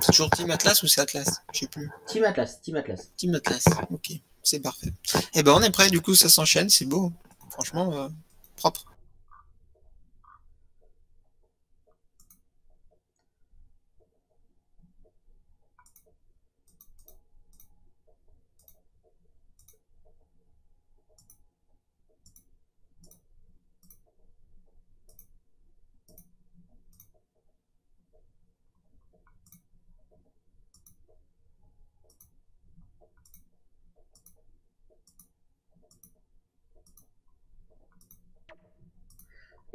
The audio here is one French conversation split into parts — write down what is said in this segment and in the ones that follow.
C'est toujours Team Atlas ou c'est Atlas? Je sais plus. Team Atlas, Team Atlas. Team Atlas, ok. C'est parfait. Et ben on est prêt, du coup ça s'enchaîne, c'est beau. Franchement, euh, propre.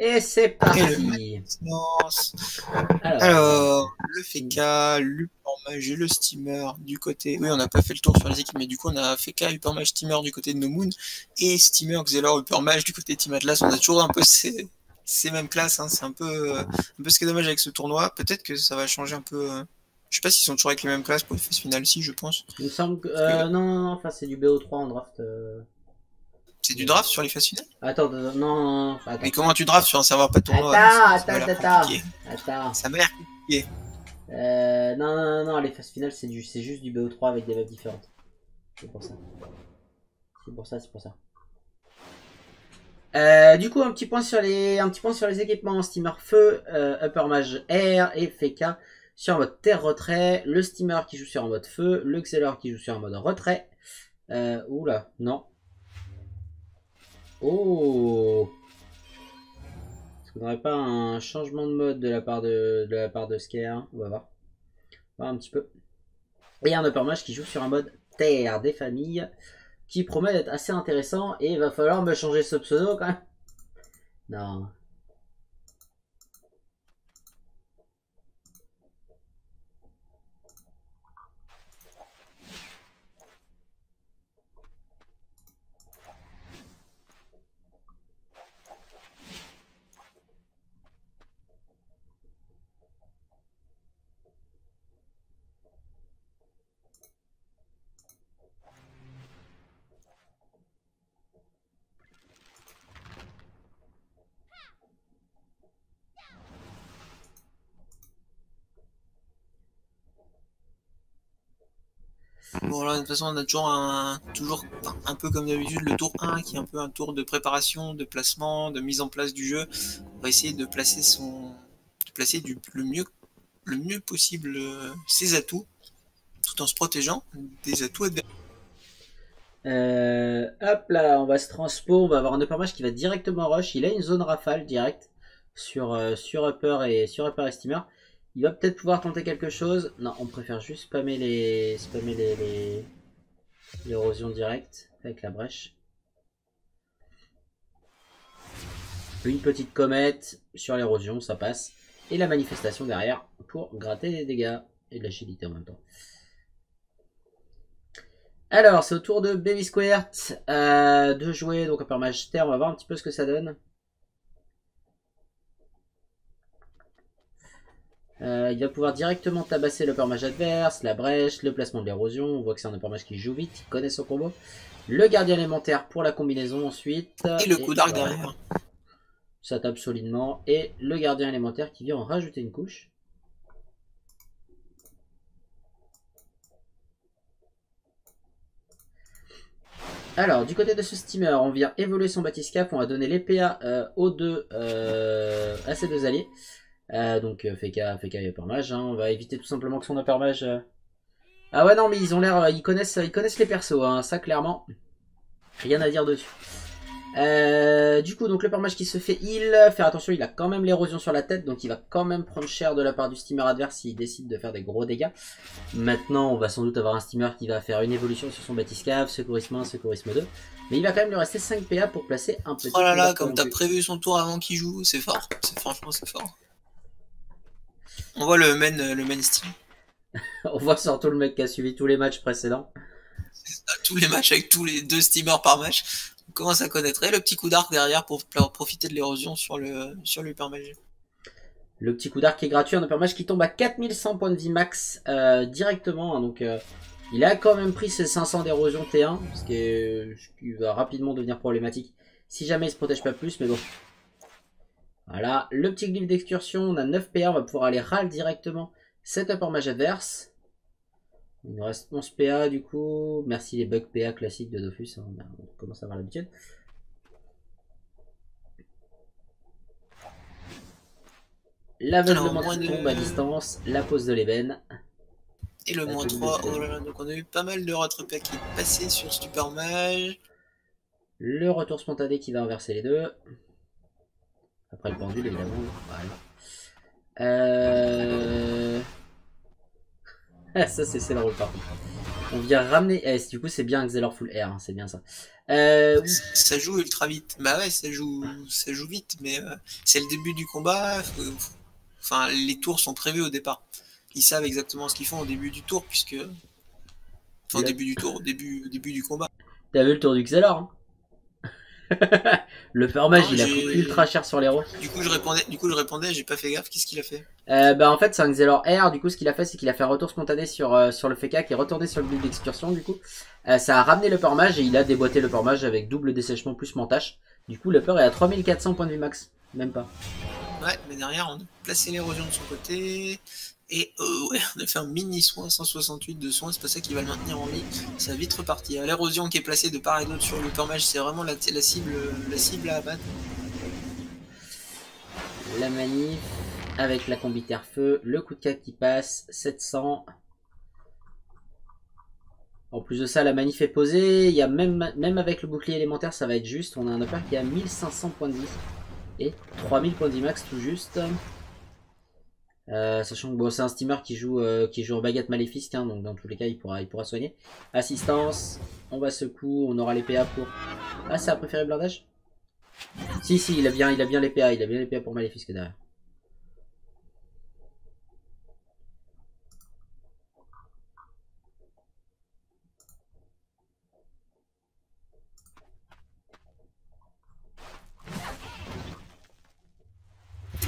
Et c'est parti. Alors, Alors, le FK, l'Upermage et le Steamer du côté. Oui, on n'a pas fait le tour sur les équipes, mais du coup, on a FK, Upermage, Steamer du côté de No Moon et Steamer, Xelor, Upermage du côté de Team Atlas. On a toujours un peu ces, ces mêmes classes. hein. C'est un peu, euh, un peu ce qui est dommage avec ce tournoi. Peut-être que ça va changer un peu. euh, Je sais pas s'ils sont toujours avec les mêmes classes pour les phases finales, si, je pense. il me semble que. euh, non, non, non, enfin, c'est du BO3 en draft. C'est du draft sur les phases finales Attends, non, non, non, attends. Mais comment tu drafts sur un serveur pas tournoi? Attends, attends, attends. Ça m'a l'air compliqué. Euh, non, non, non, non, les phases finales, c'est du, c'est juste du BO3 avec des maps différentes. C'est pour ça. C'est pour ça, c'est pour ça. Euh, du coup, un petit point sur les, un petit point sur les équipements. Steamer Feu, euh, Upper Mage Air et Feka sur mode terre retrait. Le Steamer qui joue sur un mode feu. Le Xelor qui joue sur un mode retrait. Euh, oula, non. Oh. Est-ce qu'on n'aurait pas un changement de mode de la part de, de la part de Scare? On va voir. On va voir un petit peu. Et un Upper qui joue sur un mode terre des familles qui promet d'être assez intéressant et il va falloir me changer ce pseudo quand même. Non. Bon, là, de toute façon, on a toujours un, toujours un peu comme d'habitude le tour 1 qui est un peu un tour de préparation, de placement, de mise en place du jeu. On va essayer de placer son, de placer le mieux, le mieux possible euh, ses atouts, tout en se protégeant des atouts adverses. Euh, hop là, on va se transpo, on va avoir un upper mage qui va directement rush. Il a une zone rafale direct sur, euh, sur upper et sur upper et steamer. Il va peut-être pouvoir tenter quelque chose. Non, on préfère juste spammer les l'érosion directe avec la brèche. Une petite comète sur l'érosion, ça passe. Et la manifestation derrière pour gratter des dégâts et de l'agilité en même temps. Alors, c'est au tour de Baby Squirt euh, de jouer donc Upper Mage Terre. On va voir un petit peu ce que ça donne. Euh, il va pouvoir directement tabasser l'Upper Mage adverse, la brèche, le placement de l'érosion. On voit que c'est un Upper Mage qui joue vite, il connaît son combo. Le gardien élémentaire pour la combinaison ensuite. Et le coup d'arc derrière. Ça tape solidement. Et le gardien élémentaire qui vient en rajouter une couche. Alors, du côté de ce steamer, on vient évoluer son bathyscaphe. On va donner les PA euh, aux deux, euh, à ses deux alliés. Euh, donc, euh, Feka, Feka et Upper Mage. hein. On va éviter tout simplement que son Upper Mage. euh, Ah ouais, non, mais ils ont l'air. Ils connaissent, ils connaissent les persos, hein, ça clairement. Rien à dire dessus. Euh, du coup, donc le permage qui se fait heal, faire attention, il a quand même l'érosion sur la tête, donc il va quand même prendre cher de la part du steamer adverse s'il décide de faire des gros dégâts. Maintenant, on va sans doute avoir un steamer qui va faire une évolution sur son bathyscaphe, secourisme 1, secourisme 2, mais il va quand même lui rester 5 PA pour placer un petit Oh là là, comme t'as prévu son tour avant qu'il joue, c'est fort. C'est franchement c'est fort. On voit le main, le main style. On voit surtout le mec qui a suivi tous les matchs précédents. À tous les matchs avec tous les deux steamers par match. On commence à connaître. Et le petit coup d'arc derrière pour pour profiter de l'érosion sur le sur. Le petit coup d'arc qui est gratuit, un permage qui tombe à 4100 points de vie max euh, directement. hein, donc euh, il a quand même pris ses 500 d'érosion T1, ce qui, est, ce qui va rapidement devenir problématique si jamais il se protège pas plus, mais bon. Voilà, le petit glyphe d'excursion, on a 9 PA, on va pouvoir aller râle directement 7 upper mage adverse. Il nous reste 11 PA du coup. Merci les bugs PA classiques de Dofus. hein. On commence à avoir l'habitude. L'aveuglement qui de- tombe à distance. La pose de l'ébène. Et le moins tenue 3, de- oh là là, donc on a eu pas mal de rattrapés qui est passé sur Super Mage. Le retour spontané qui va inverser les deux. Après le pendule, évidemment. Voilà. Euh... Ah, ça, c'est rôle, par contre. On vient ramener... eh, du coup, c'est bien Xelor Full Air, hein, c'est bien ça. Euh... Ça joue ultra vite. Bah ouais, ça joue, ça joue vite, mais euh, c'est le début du combat. faut- Enfin, les tours sont prévus au départ. Ils savent exactement ce qu'ils font au début du tour, puisque. Enfin, au début du tour, au début, au début du combat. T'as vu le tour du Xelor hein? Le Non, il a coûté ultra cher sur les. Du coup, je répondais, du coup, je répondais, j'ai pas fait gaffe. Qu'est-ce qu'il a fait? Euh, bah en fait c'est un Xelor R, du coup ce qu'il a fait c'est qu'il a fait un retour spontané sur, euh, sur le FK qui est retourné sur le build d'excursion du coup. Euh, ça a ramené le mage et il a déboîté le mage avec double dessèchement plus montage. Du coup le peur est à 3400 points de vue max, même pas. Ouais, mais derrière, on a placé l'érosion de son côté. Et euh, ouais, on a fait un mini soin 168 de soins, c'est pas ça qui va le maintenir en vie. Ça va vite repartir. L'érosion qui est placée de part et d'autre sur le permage, c'est vraiment la, cible, la cible à abattre. La manif avec la combi terre-feu, le coup de 4 qui passe, 700. En plus de ça, la manif est posée. Il y a même, même avec le bouclier élémentaire, ça va être juste. On a un upper qui a 1500 points de vie et 3000 points de vie max tout juste. Euh, sachant que c'est un steamer qui joue, euh, qui joue en baguette maléfique, hein, donc dans tous les cas, il pourra, il pourra soigner. Assistance, on va secouer, on aura les PA pour. Ah, ça a préféré blindage? Si, si, il a bien, il a bien les PA, il a bien les PA pour maléfique derrière.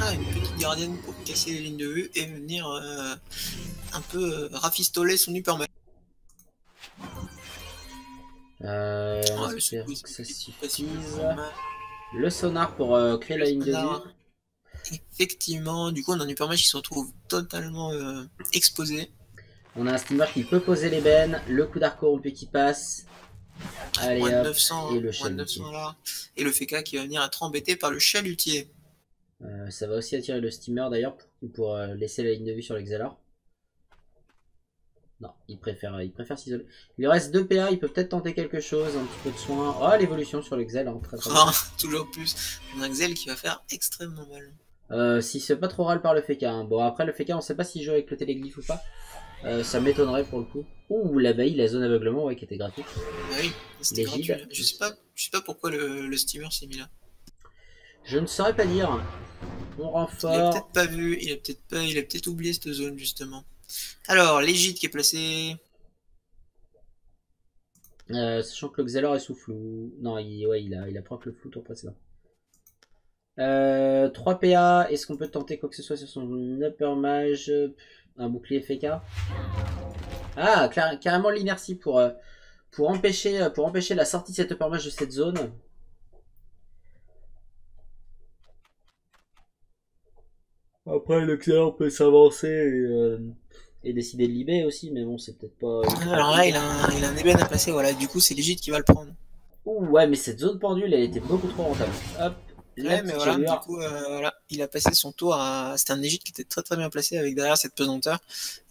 Ah, une petite gardienne pour casser les lignes de vue et venir euh, un peu euh, rafistoler son hypermage. Euh, Ouais, que ça suffise. Le sonar pour euh, créer la ligne de vue. Effectivement, du coup, on a un hypermage qui se retrouve totalement euh, exposé. On a un steamer qui peut poser les bennes. Le coup d'arc corrompu qui passe. Allez moins de hop. 900, et le moins de chalutier. 900 là. Et le FK qui va venir être embêté par le chalutier. Euh, ça va aussi attirer le steamer d'ailleurs pour, pour, euh, laisser la ligne de vue sur l'Exalor. Non, il préfère, il préfère s'isoler. Il lui reste 2 PA, il peut peut-être tenter quelque chose, un petit peu de soin. Oh, l'évolution sur l'Exel, hein, très très bien. Ah, toujours plus. On a Xel qui va faire extrêmement mal. Euh, si c'est pas trop râle par le FK. hein. Bon, après le FK, on sait pas s'il joue avec le téléglyphe ou pas. Euh, ça m'étonnerait pour le coup. Ouh, l'abbaye, la zone aveuglement, ouais, qui était gratuite. Ah oui, c'était gratuit. Je sais pas, je sais pas pourquoi le, le steamer s'est mis là. Je ne saurais pas dire. On Il a renfort. peut-être pas vu, il a peut-être pas, il a peut-être oublié cette zone justement. Alors, l'égide qui est placé. Euh, sachant que le Xelor est sous flou. Non, il, ouais, il a, il a proc le flou tour précédent. Euh, 3 PA. Est-ce qu'on peut tenter quoi que ce soit sur son upper mage? Un bouclier FK Ah, carrément l'inertie pour, euh, pour, empêcher, euh, pour empêcher la sortie de cette upper mage de cette zone. Après, le Xelor peut s'avancer et, euh, et décider de libérer aussi, mais bon, c'est peut-être pas. Alors là, il a un, il a un ébène à placer, voilà. Du coup, c'est l'égide qui va le prendre. Ouh, ouais, mais cette zone pendule, elle était beaucoup trop rentable. Hop, Ouais, mais voilà, du coup, euh, voilà, il a passé son tour à. C'était un égide qui était très très bien placé avec derrière cette pesanteur.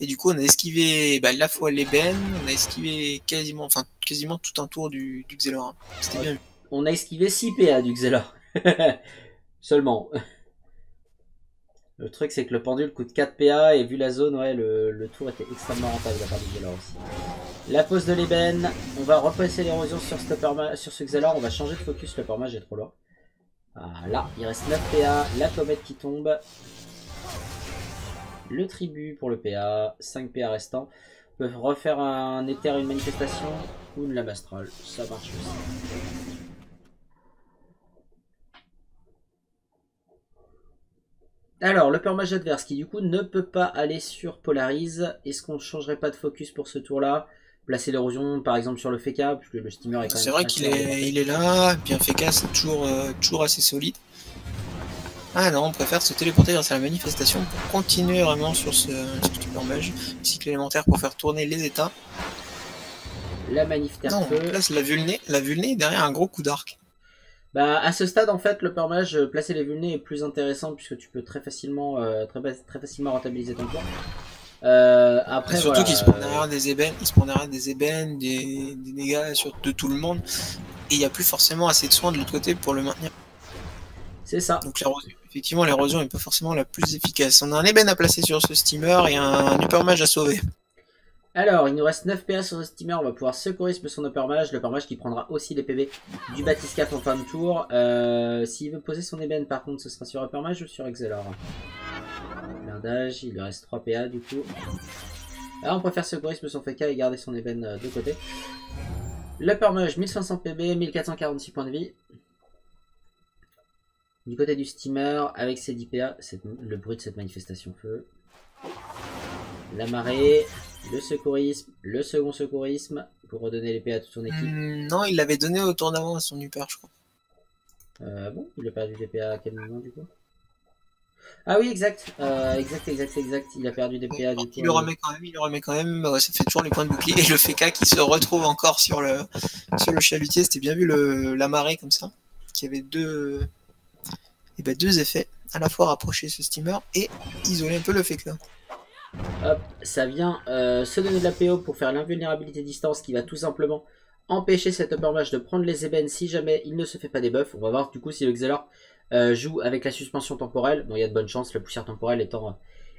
Et du coup, on a esquivé bah, la fois l'ébène, on a esquivé quasiment, enfin, quasiment tout un tour du, du Xelor. hein. C'était bien vu. On a esquivé 6 PA du Xelor. Seulement. Le truc, c'est que le pendule coûte 4 PA et vu la zone, ouais, le, tour était extrêmement rentable la part du Xelor aussi. La pose de l'ébène. On va repasser l'érosion sur, sur ce Xelor. On va changer de focus. Le permage est trop loin. Voilà, il reste 9 PA. La comète qui tombe. Le tribut pour le PA. 5 PA restants. On peut refaire un éther, une manifestation ou une lame astrale. Ça marche aussi. Alors, le permage adverse qui du coup ne peut pas aller sur Polarise. Est-ce qu'on changerait pas de focus pour ce tour-là? Placer l'érosion par exemple sur le FK, puisque le steamer est quand même. C'est vrai qu'il est, il est là, un FK, c'est toujours, euh, toujours assez solide. Ah non, on préfère se téléporter grâce à la manifestation pour continuer vraiment sur ce, super mage. Cycle élémentaire pour faire tourner les états. La manif terre Non, on place la vulnée, la vulnée derrière un gros coup d'arc. Bah, à ce stade, en fait, le permage, euh, placer les vulnés est plus intéressant puisque tu peux très facilement, euh, très, très facilement rentabiliser ton plan. Euh, après, Surtout voilà, qu'il se prend euh, derrière des ébènes, il se prend derrière des ébènes, des, des dégâts sur, de tout le monde. Et il n'y a plus forcément assez de soins de l'autre côté pour le maintenir. c'est ça. Donc l'érosion, effectivement, l'érosion n'est pas forcément la plus efficace. On a un ébène à placer sur ce steamer et un upper mage à sauver. Alors, il nous reste 9 PA sur ce steamer, on va pouvoir secourisme son upper mage, le mage qui prendra aussi les PV du Batiscap en fin de tour. Euh, S'il veut poser son ébène, par contre, ce sera sur upper mage ou sur Exelor Blindage, il lui reste 3 PA du coup. Là, on préfère secourisme son FK et garder son ébène euh, de côté. L'upper mage, 1500 PB, 1446 points de vie. Du côté du steamer, avec ses 10 PA, le bruit de cette manifestation feu. La marée, le secourisme, le second secourisme, pour redonner l'épée à toute son équipe. Hmm, non, il l'avait donné au tour d'avant à son upper, je crois. Euh, bon, il a perdu PA à quel moment du coup? Ah oui, exact, euh, exact, exact, exact, il a perdu des PA du coup. Il le remet quand même, il le remet quand même, ouais, ça fait toujours les points de bouclier. Et le FK qui se retrouve encore sur le, sur le chalutier, c'était bien vu le, la marée comme ça, qui avait deux, et ben, deux effets, à la fois rapprocher ce steamer et isoler un peu le FK. Hop, ça vient euh, se donner de la PO pour faire l'invulnérabilité distance qui va tout simplement empêcher cet upper mage de prendre les ébènes si jamais il ne se fait pas des buffs. On va voir du coup si le Xelor euh, joue avec la suspension temporelle. Bon, il y a de bonnes chances, la poussière temporelle étant, euh,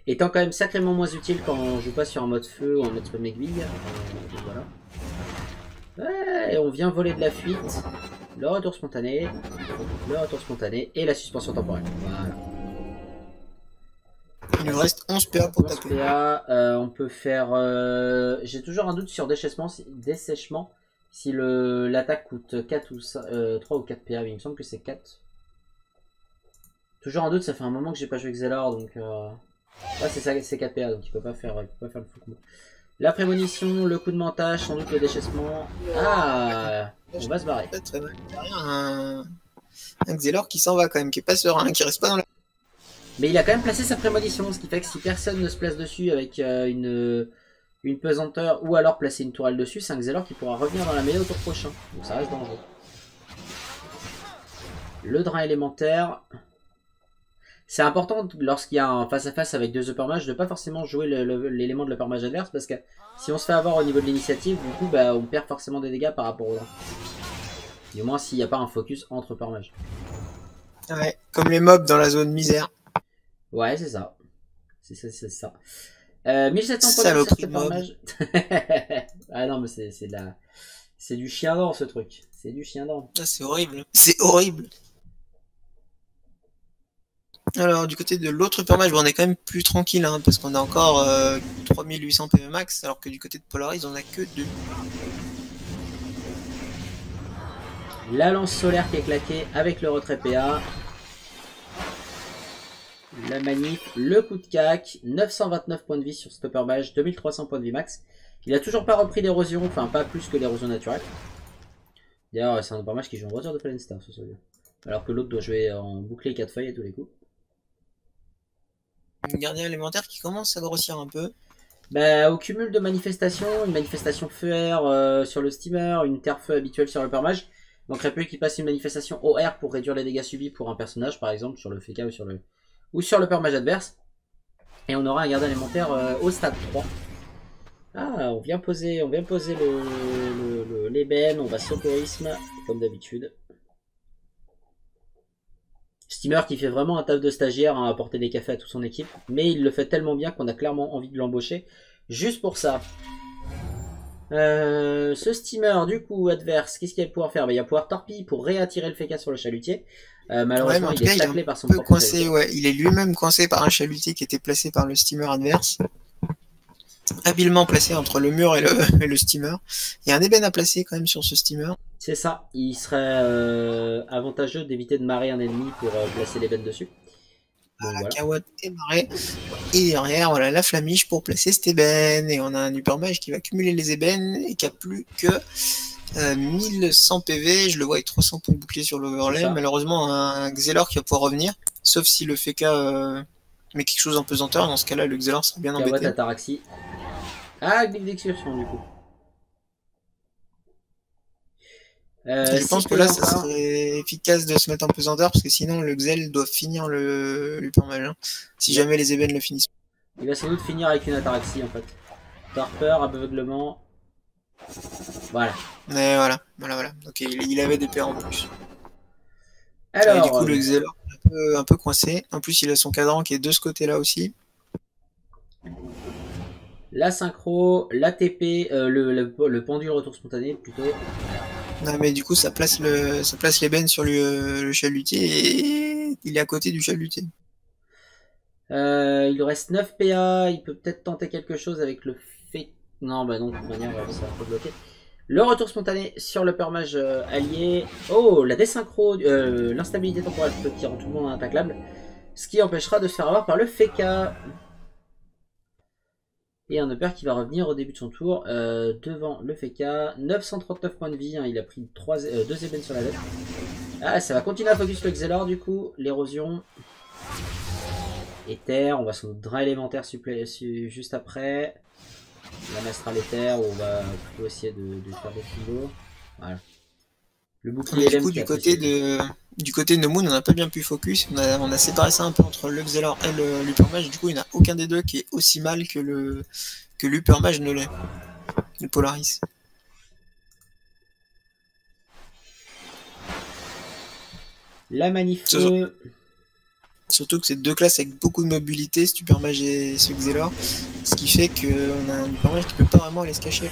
étant quand même sacrément moins utile quand on joue pas sur un mode feu ou en mode spam voilà. Et on vient voler de la fuite, le retour spontané, le retour spontané et la suspension temporelle. Il nous reste 11 PA pour 11 taper. PA, euh, on peut faire. euh, J'ai toujours un doute sur déchèchement, si- dessèchement. Si l'attaque coûte 4 ou 5, euh, 3 ou 4 PA, mais il me semble que c'est 4. Toujours un doute, ça fait un moment que j'ai pas joué Xelor, donc. Ouais, c'est ça, c'est 4 PA, donc il peut pas faire, il peut pas faire le fou combo. La prémonition, le coup de mentage, sans doute le déchèchement. Ah On va se barrer. Un, un Xelor qui s'en va quand même, qui est pas serein, qui reste pas dans la. Mais il a quand même placé sa prémonition, ce qui fait que si personne ne se place dessus avec euh, une, une pesanteur ou alors placer une tourelle dessus, c'est un Xelor qui pourra revenir dans la mêlée au tour prochain. Donc ça reste dangereux. Le drain élémentaire. C'est important lorsqu'il y a un face à face avec deux upper mages de pas forcément jouer l'élément de l'upper mage adverse parce que si on se fait avoir au niveau de l'initiative, du coup bah, on perd forcément des dégâts par rapport au drain. Du moins s'il n'y a pas un focus entre upper mages. Ouais, comme les mobs dans la zone misère. Ouais, c'est ça. C'est ça, c'est ça. Euh, 1700 points de Saloperie vie sur de ce mob. mage. ah non, mais c'est c'est de la... C'est du chien dent ce truc. C'est du chien dent. Ah, c'est horrible. C'est horrible. Alors, du côté de l'autre upper mage, bon, on est quand même plus tranquille, hein, parce qu'on a encore euh, 3800 PV max, alors que du côté de Polaris, on a que 2. La lance solaire qui est claquée avec le retrait PA. La manip, le coup de cac, 929 points de vie sur Stopper Mage, 2300 points de vie max. Il a toujours pas repris l'érosion, enfin pas plus que l'érosion naturelle. D'ailleurs, c'est un Stopper Mage qui joue en voiture de Fallen Star, ce. Alors que l'autre doit jouer en bouclé 4 feuilles à tous les coups. Un gardien élémentaire qui commence à grossir un peu. Bah, au cumul de manifestations, une manifestation feu-air euh, sur le steamer, une terre-feu habituelle sur le permage, manquerait plus qu'il passe une manifestation OR pour réduire les dégâts subis pour un personnage, par exemple, sur le FK ou sur le, ou sur le permage adverse. Et on aura un gardien élémentaire euh, au stade 3. Ah, on vient poser, on vient poser le, l'ébène, on va secourisme, comme d'habitude. Steamer qui fait vraiment un taf de stagiaire hein, à apporter des cafés à toute son équipe, mais il le fait tellement bien qu'on a clairement envie de l'embaucher juste pour ça. Euh, ce steamer, du coup, adverse, qu'est-ce qu'il va pouvoir faire? Bah, Il va pouvoir torpille pour réattirer le féca sur le chalutier. Euh, malheureusement, en il est taclé par son peu propre coincé, ouais. Il est lui-même coincé par un chalutier qui était placé par le steamer adverse. Habilement placé entre le mur et le, et le steamer. Il y a un ébène à placer quand même sur ce steamer. C'est ça. Il serait euh, avantageux d'éviter de marrer un ennemi pour euh, placer bennes dessus. La voilà. Kawad est marré. Et derrière, voilà, la flamiche pour placer cet ébène. Et on a un hypermage qui va cumuler les ébènes et qui a plus que 1100 PV, je le vois avec 300 points de bouclier sur l'overlay. Malheureusement, un Xelor qui va pouvoir revenir, sauf si le FK euh, met quelque chose en pesanteur. Dans ce cas-là, le Xelor sera bien embêté. Ah, glyphe d'excursion du coup. Euh, je pense que là, ça serait efficace de se mettre en pesanteur parce que sinon, le Xel doit finir le l'hypermage. Hein, si jamais les ébènes le finissent. Il va sans doute finir avec une ataraxie en fait. Torpeur, aveuglement. Voilà. Mais voilà, voilà, voilà. Donc il, avait des paires en plus. Alors. Et du coup, le Xel un peu, un peu coincé. En plus, il a son cadran qui est de ce côté-là aussi. La synchro, l'ATP, euh, le, le, pendule retour spontané plutôt. Non mais du coup ça place le ça place l'ébène sur le, le chalutier et il est à côté du chalutier. Euh, il reste 9 PA, il peut peut-être tenter quelque chose avec le. Non bah non, de manière ça va bloquer. Le retour spontané sur le permage euh, allié. Oh, la désynchro, euh, l'instabilité temporelle qui rend tout le monde inattaquable. Ce qui empêchera de se faire avoir par le FK. Et un upper qui va revenir au début de son tour euh, devant le FK. 939 points de vie, hein, il a pris 3, euh, 2 ébènes sur la tête. Ah, ça va continuer à focus le Xelor du coup. L'érosion. Éther, on va son drain élémentaire juste après. La Éther, on va plutôt essayer de, faire des kilos. Voilà. Le bouclier du coup, du côté de du côté de Moon, on n'a pas bien pu focus. On a, on a, séparé ça un peu entre le Xelor et le Du coup, il n'y a aucun des deux qui est aussi mal que le que l'Upermage ne l'est. Le Polaris. La manif. Surtout que c'est deux classes avec beaucoup de mobilité, Supermage et ce Xelor. Ce qui fait qu'on a un Upermage qui peut pas vraiment aller se cacher.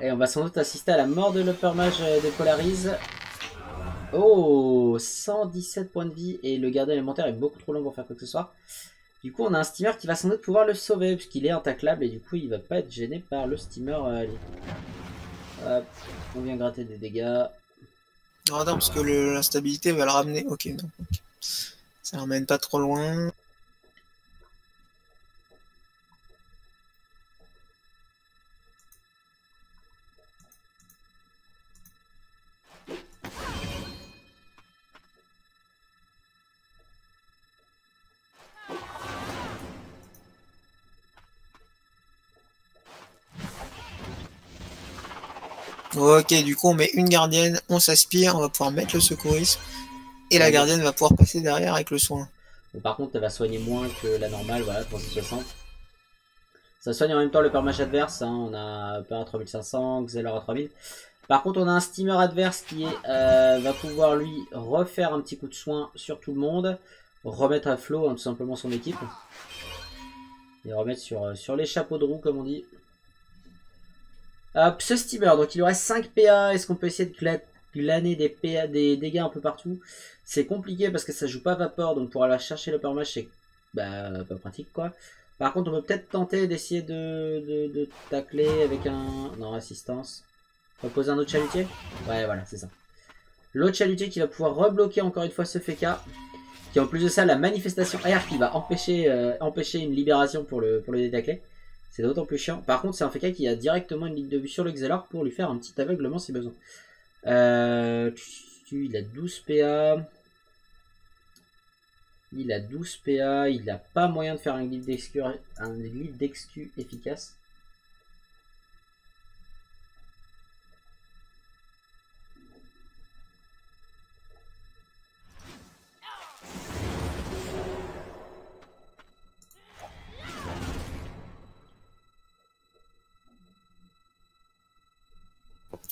Et on va sans doute assister à la mort de l'Upermage de Polaris. Oh 117 points de vie et le gardien élémentaire est beaucoup trop long pour faire quoi que ce soit. Du coup on a un steamer qui va sans doute pouvoir le sauver puisqu'il est intaclable et du coup il va pas être gêné par le steamer. Euh, Hop, on vient gratter des dégâts. Non, attends, parce que l'instabilité va le ramener. Ok, non. Ça ramène pas trop loin. Ok, du coup on met une gardienne, on s'aspire, on va pouvoir mettre le secourisme. Et la gardienne va pouvoir passer derrière avec le soin. par contre, elle va soigner moins que la normale, voilà, 360. Ça soigne en même temps le permage adverse, hein. on a peur à 3500, Xelor à 3000. Par contre, on a un steamer adverse qui euh, va pouvoir lui refaire un petit coup de soin sur tout le monde, remettre à flot hein, tout simplement son équipe. Et remettre sur, euh, sur les chapeaux de roue, comme on dit. Hop, ce steamer, donc il lui reste 5 PA. Est-ce qu'on peut essayer de glaner des, PA, des dégâts un peu partout C'est compliqué parce que ça joue pas vapeur, donc pour aller chercher le permage, c'est bah, pas pratique quoi. Par contre, on peut peut-être tenter d'essayer de, tacler avec un... Non, assistance. On va poser un autre chalutier? Ouais, voilà, c'est ça. L'autre chalutier qui va pouvoir rebloquer encore une fois ce FK. Qui en plus de ça, la manifestation air qui va empêcher, euh, empêcher une libération pour le, pour le détacler. C'est d'autant plus chiant. Par contre, c'est un FK qui a directement une ligne de vue sur le Xelor pour lui faire un petit aveuglement si besoin. Euh, il a 12 PA. Il a 12 PA. Il n'a pas moyen de faire un glide d'excu efficace.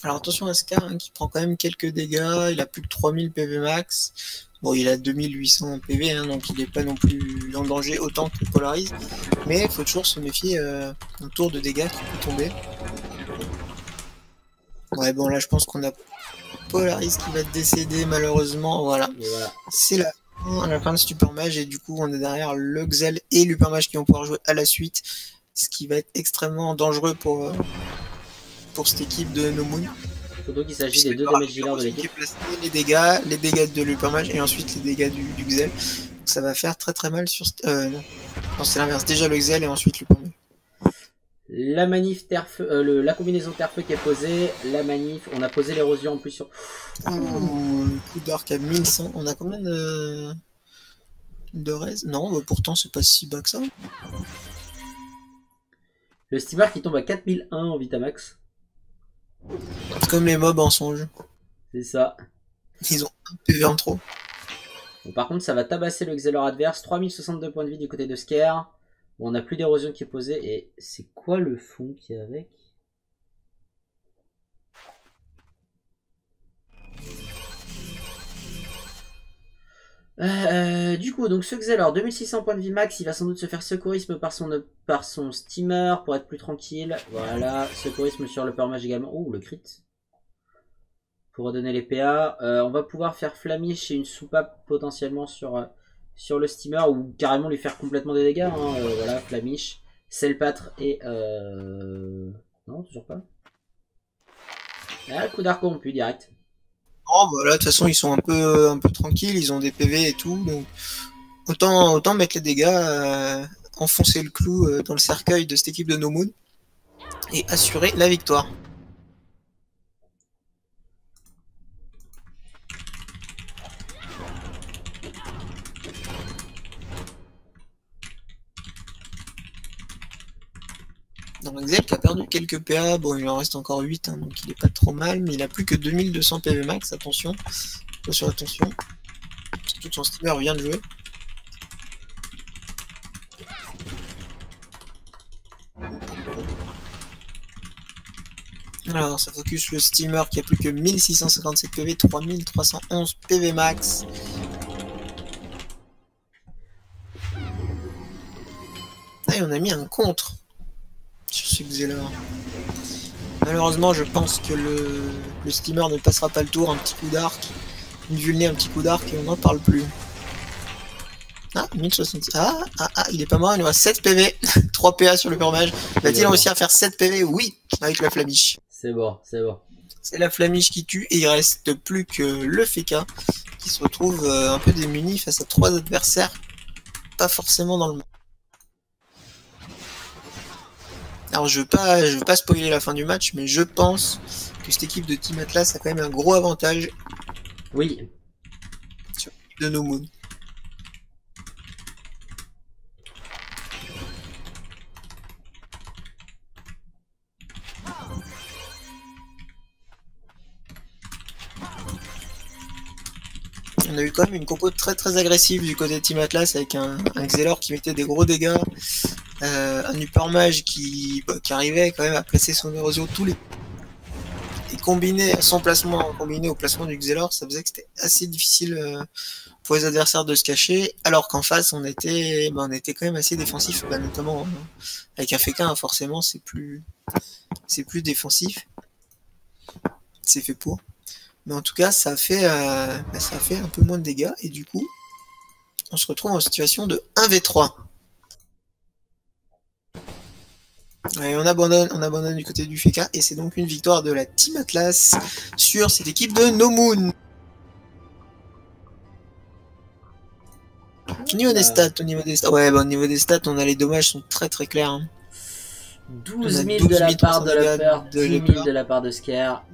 Alors attention à Scar hein, qui prend quand même quelques dégâts, il a plus que 3000 PV max. Bon, il a 2800 PV, hein, donc il n'est pas non plus en danger autant que Polaris. Mais il faut toujours se méfier euh, d'un tour de dégâts qui peut tomber. Ouais, bon là je pense qu'on a Polaris qui va décéder malheureusement. Voilà, c'est la fin, la fin de Super Mage et du coup on est derrière l'Uxel et l'Upermage qui vont pouvoir jouer à la suite. Ce qui va être extrêmement dangereux pour... Euh, pour cette équipe de No Moon. Surtout qu'il s'agit des deux damage dealers de l'équipe. Les dégâts, les dégâts de l'Upermage et ensuite les dégâts du, du Xel. ça va faire très très mal sur. Euh, non, c'est l'inverse. Déjà le Xel et ensuite l'Upermage. La manif terre euh, la combinaison terre-feu qui est posée, la manif, on a posé l'érosion en plus sur. Oh, le coup d'arc à 1100. On a combien de. de res Non, bah, pourtant c'est pas si bas que ça. Le steamer qui tombe à 4001 en Vitamax. Comme les mobs en songe. C'est ça. Ils ont un PV en trop. Bon, par contre, ça va tabasser le Xelor adverse. 3062 points de vie du côté de Scare. Bon, on n'a plus d'érosion qui est posée. Et c'est quoi le fond qui est avec? Euh, du coup, donc ce Xelor, 2600 points de vie max, il va sans doute se faire secourisme par son, par son steamer pour être plus tranquille. Voilà, secourisme sur le permage également. Ouh, le crit. Pour redonner les PA. Euh, on va pouvoir faire flamiche et une soupape potentiellement sur, euh, sur le steamer ou carrément lui faire complètement des dégâts. Hein. voilà, flamiche, selpatre et... Non, toujours pas. Ah, coup d'arc corrompu direct. Oh, bah de toute façon, ils sont un peu, un peu tranquilles, ils ont des PV et tout, autant, autant mettre les dégâts, euh, enfoncer le clou euh, dans le cercueil de cette équipe de No Moon et assurer la victoire. Dans Excel qui a perdu quelques PA, bon il en reste encore 8, hein, donc il est pas trop mal, mais il a plus que 2200 PV max, attention, attention, attention. Que son steamer vient de jouer. Alors ça focus le steamer qui a plus que 1657 PV, 3311 PV max. Et on a mis un contre Xelor. Malheureusement, je pense que le, le steamer ne passera pas le tour. Un petit coup d'arc, une vulnée, un petit coup d'arc et on n'en parle plus. Ah, 1060. Ah, ah, ah, il est pas mort, il aura 7 PV. 3 PA sur le permage. Va-t-il réussir à faire 7 PV Oui, avec la flamiche. C'est bon, c'est bon. C'est la flamiche qui tue et il reste plus que le Feka qui se retrouve euh, un peu démuni face à trois adversaires pas forcément dans le monde. Alors je veux pas, je veux pas spoiler la fin du match, mais je pense que cette équipe de Team Atlas a quand même un gros avantage. Oui. Sur de No Moon. A eu quand même une compo très très agressive du côté de Team Atlas avec un, Xelor qui mettait des gros dégâts, euh, un Upper Mage qui, bah, qui arrivait quand même à placer son érosion tous les et combiné à son placement combiné au placement du Xelor, ça faisait que c'était assez difficile euh, pour les adversaires de se cacher, alors qu'en face on était, bah, on était quand même assez défensif, bah, notamment hein. avec un Feka, hein, forcément c'est plus, c'est plus défensif, c'est fait pour. Mais en tout cas, ça a fait, euh, bah, ça a fait un peu moins de dégâts et du coup, on se retrouve en situation de 1v3. Et on abandonne, on abandonne du côté du FK et c'est donc une victoire de la Team Atlas sur cette équipe de No Moon. Au niveau des stats, au niveau des stats, ouais, bah, au niveau des stats, on a les dommages sont très très clairs. hein. 12 000 de la part de Leper, 10 000 de la part de Scare.